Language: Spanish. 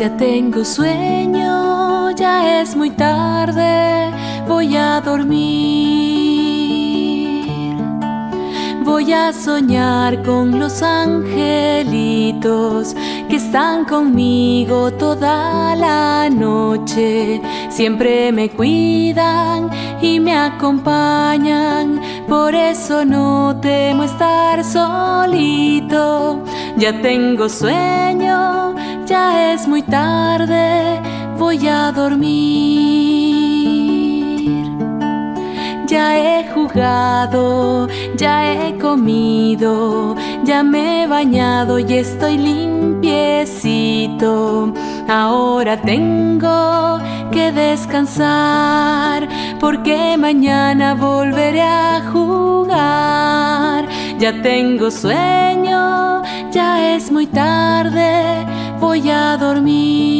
Ya tengo sueño, ya es muy tarde, voy a dormir. Voy a soñar con los angelitos que están conmigo toda la noche. Siempre me cuidan y me acompañan, por eso no temo estar solito. Ya tengo sueño, ya es muy tarde, voy a dormir. Ya he jugado, ya he comido, ya me he bañado y estoy limpiecito. Ahora tengo que descansar porque mañana volveré a jugar. Ya tengo sueño, ya es muy tarde, voy a dormir.